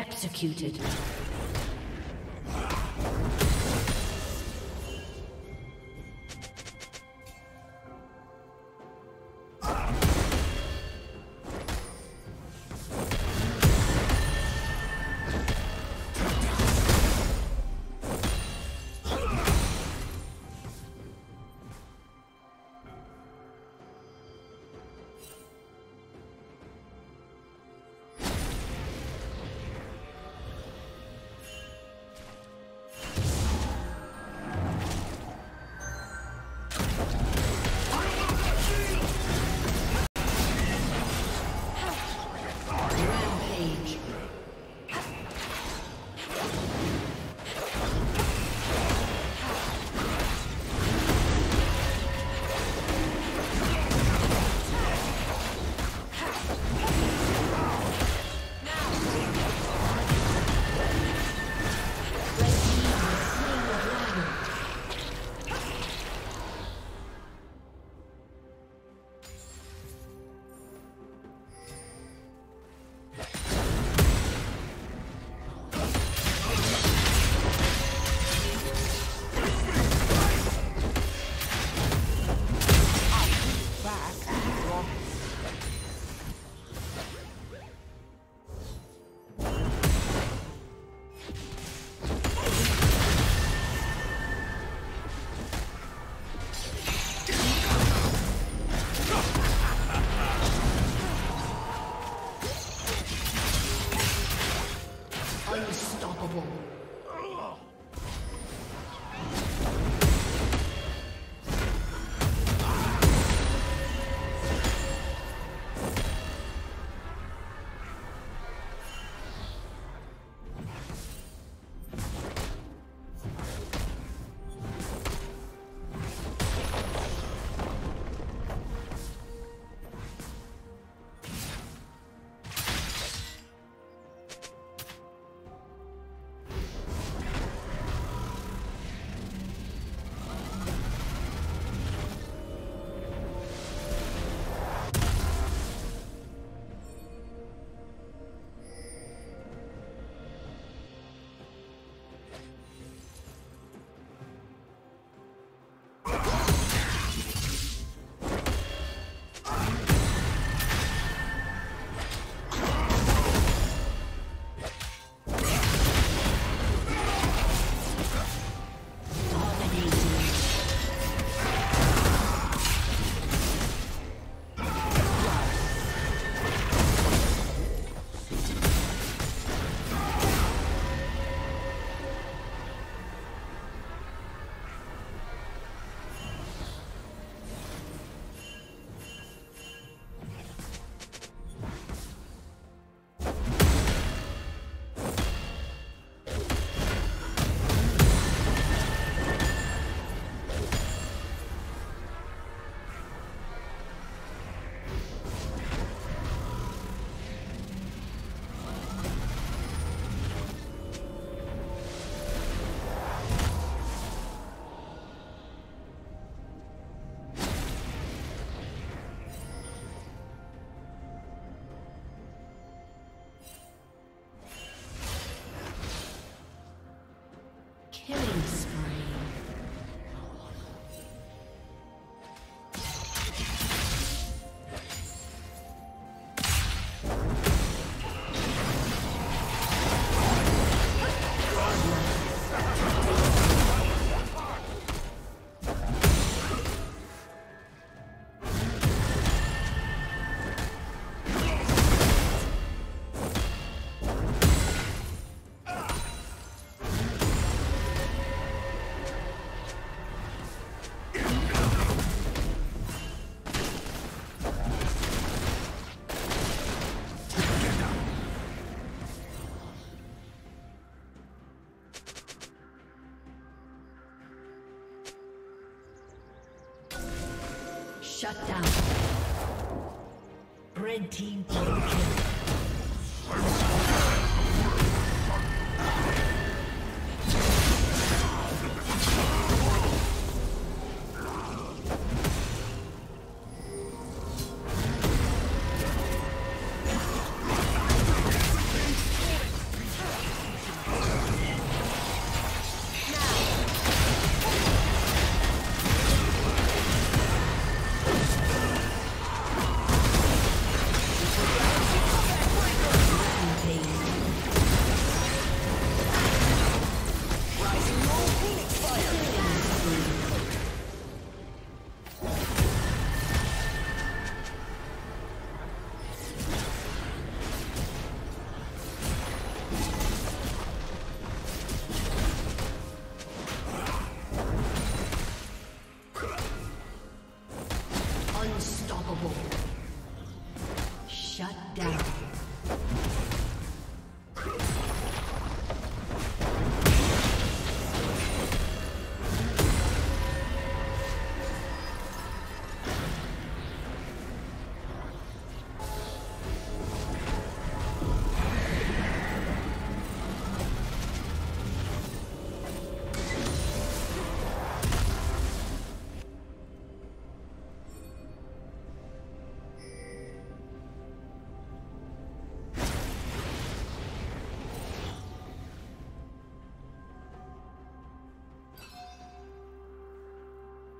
Executed.